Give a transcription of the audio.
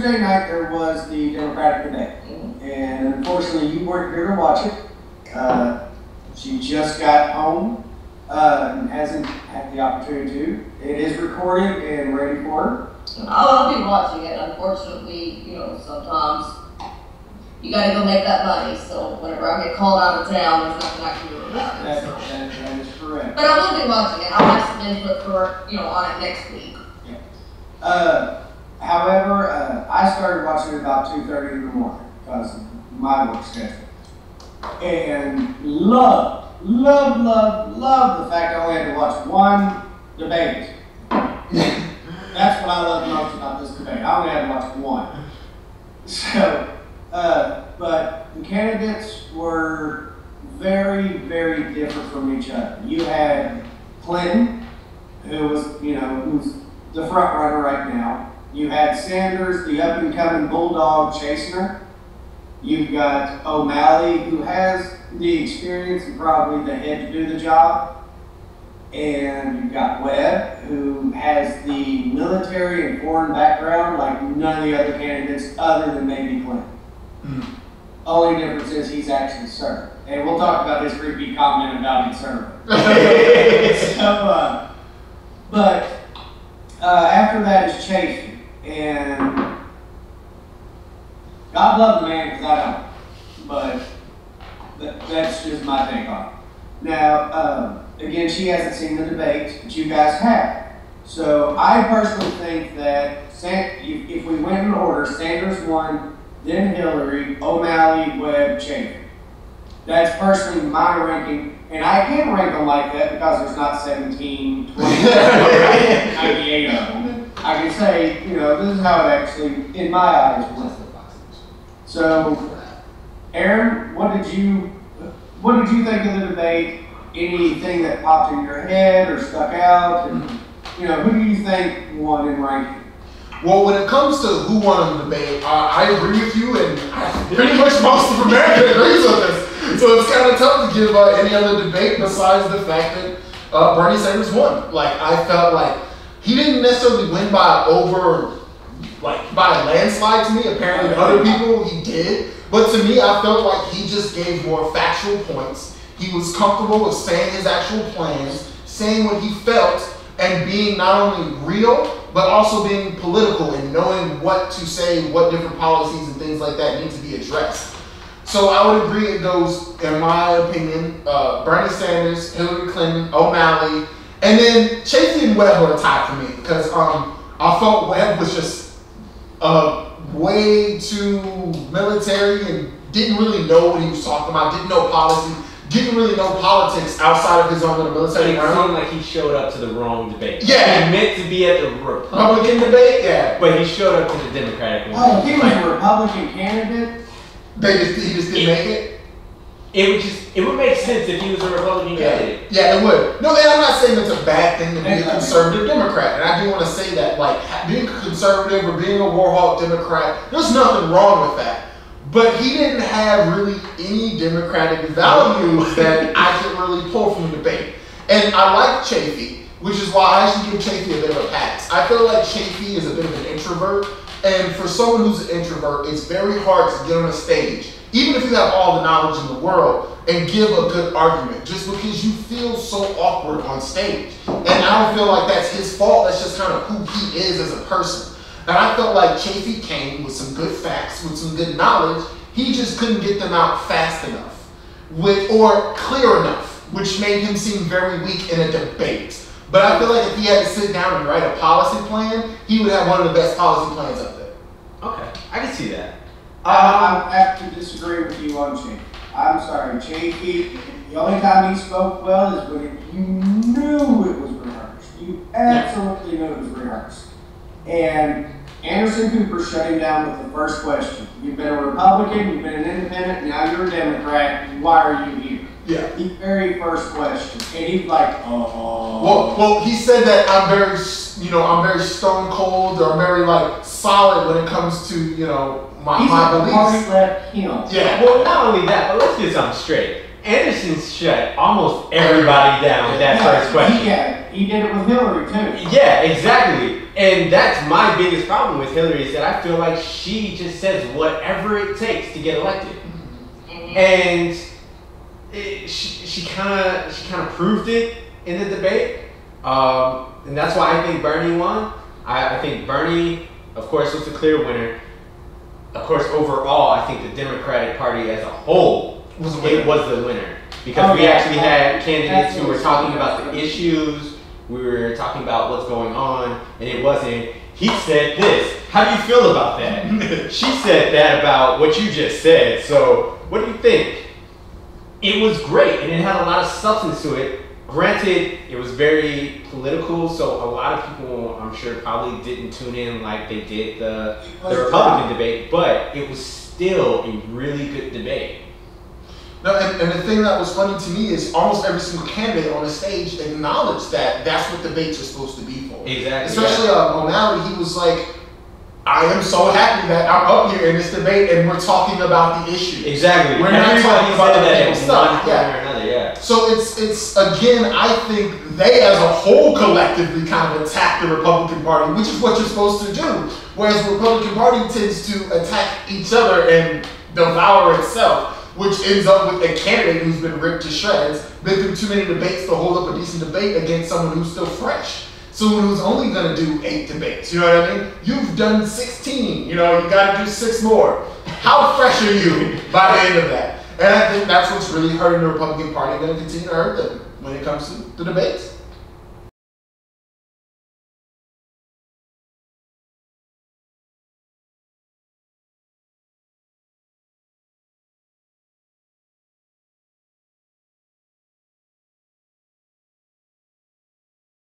Tuesday night there was the Democratic debate, and unfortunately you weren't here to watch it. Uh, she just got home uh, and hasn't had the opportunity to. It is recorded and ready for her. I'll be watching it. Unfortunately, you know, sometimes you gotta go make that money. So whenever I get called out of town, there's nothing I can do about That, it. So. that, that is correct. But I will be watching it. I'll have some input for, you know, on it next week. Uh, however, uh, I started watching it about two thirty in the morning because of my work schedule, and loved, loved, loved, loved the fact I only had to watch one debate. That's what I love most about this debate. I only had to watch one. So, uh, but the candidates were very, very different from each other. You had Clinton, who was, you know, who's the front runner right now. You had Sanders, the up and coming bulldog chaser. You've got O'Malley, who has the experience and probably the head to do the job. And you've got Webb, who has the military and foreign background like none of the other candidates other than maybe Clinton. Mm. Only difference is he's actually served. And we'll talk about his creepy comment about him serving. so, uh, but uh, after that is Chafee. And God love the man because I don't. But that, that's just my take on it. Now, um, again, she hasn't seen the debate, but you guys have. So I personally think that if, we went in order, Sanders won, then Hillary, O'Malley, Webb, Chafee. That's personally my ranking, and I can rank them like that because there's not 17, 20, 98 of them. I can say, you know, this is how it actually, in my eyes. So, Aaron, what did you, what did you think of the debate? Anything that popped in your head or stuck out? And, you know, who do you think won in ranking? Well, when it comes to who won the debate, uh, I agree with you, and pretty much most of America agrees with this. So it's kind of tough to give uh, any other debate besides the fact that uh, Bernie Sanders won. Like I felt like he didn't necessarily win by over, like by a landslide to me. Apparently, to other people he did, but to me, I felt like he just gave more factual points. He was comfortable with saying his actual plans, saying what he felt, and being not only real but also being political and knowing what to say, what different policies and things like that need to be addressed. So I would agree it goes, in my opinion, uh, Bernie Sanders, Hillary Clinton, O'Malley, and then Chafee and Webb were a tie for me because um, I felt Webb was just uh, way too military and didn't really know what he was talking about, didn't know policy, didn't really know politics outside of his own little So military it realm. seemed like he showed up to the wrong debate. Yeah. He meant to be at the Republican, Republican debate, yeah. but he showed up to the Democratic one. Oh, he was a Republican candidate? They just he just didn't make it. It would just it would make sense if he was a Republican candidate. Yeah, it would. No, and I'm not saying it's a bad thing to be a conservative Democrat, and I do want to say that, like, being a conservative or being a Warhawk Democrat, there's nothing wrong with that. But he didn't have really any Democratic values that I could really pull from the debate. And I like Chafee, which is why I should give Chafee a bit of a pass. I feel like Chafee is a bit of an introvert, and for someone who's an introvert, it's very hard to get on a stage, even if you have all the knowledge in the world, and give a good argument, just because you feel so awkward on stage. And I don't feel like that's his fault. That's just kind of who he is as a person. And I felt like Chafee came with some good facts, with some good knowledge. He just couldn't get them out fast enough, with or clear enough, which made him seem very weak in a debate. But I feel like if he had to sit down and write a policy plan, he would have one of the best policy plans up there. Okay, I can see that. I I have to disagree with you on Chafee. I'm sorry, Chafee, the only time he spoke well is when you knew it was rehearsed. You absolutely knew it was rehearsed. And Anderson Cooper shut him down with the first question. You've been a Republican, you've been an independent, now you're a Democrat, why are you? Yeah. The very first question. And he's like, oh. Well, well, he said that I'm very, you know, I'm very stone cold or I'm very like solid when it comes to, you know, my, He's my like, the party beliefs. left him. Yeah. Well, not only that, but let's get something straight. Anderson shut almost everybody down with that Yeah, first question. Yeah, he did it with Hillary too. Yeah, exactly. And And that's my biggest problem with Hillary is that I feel like she just says whatever it takes to get elected, mm-hmm. and it, she she kind of she kind of proved it in the debate, um, and that's why I think Bernie won. I, I think Bernie, of course, was the clear winner. Of course, overall, I think the Democratic Party as a whole Was the it winner. was the winner because Oh, we yeah. actually had candidates who were talking about the issues. We were talking about what's going on, and it wasn't. He said this. How do you feel about that? she said that about what you just said. So, what do you think? It was great, and it had a lot of substance to it. Granted, it was very political, so a lot of people, I'm sure, probably didn't tune in like they did the, the Republican debate, but it was still a really good debate. No, and, and the thing that was funny to me is almost every single candidate on the stage acknowledged that that's what debates are supposed to be for. Exactly. Especially uh, O'Malley, he was like, I am so happy that I'm up here in this debate and we're talking about the issue. Exactly. We're not talking about other that stuff, yeah. another. Yeah. So it's it's again, I think they as a whole collectively kind of attack the Republican Party, which is what you're supposed to do. Whereas the Republican Party tends to attack each other and devour itself, which ends up with a candidate who's been ripped to shreds, been through too many debates to hold up a decent debate against someone who's still fresh. Someone who's only gonna do eight debates, you know what I mean? You've done 16, you know, you gotta do six more. How fresh are you by the end of that? And I think that's what's really hurting the Republican Party and gonna continue to hurt them when it comes to the debates.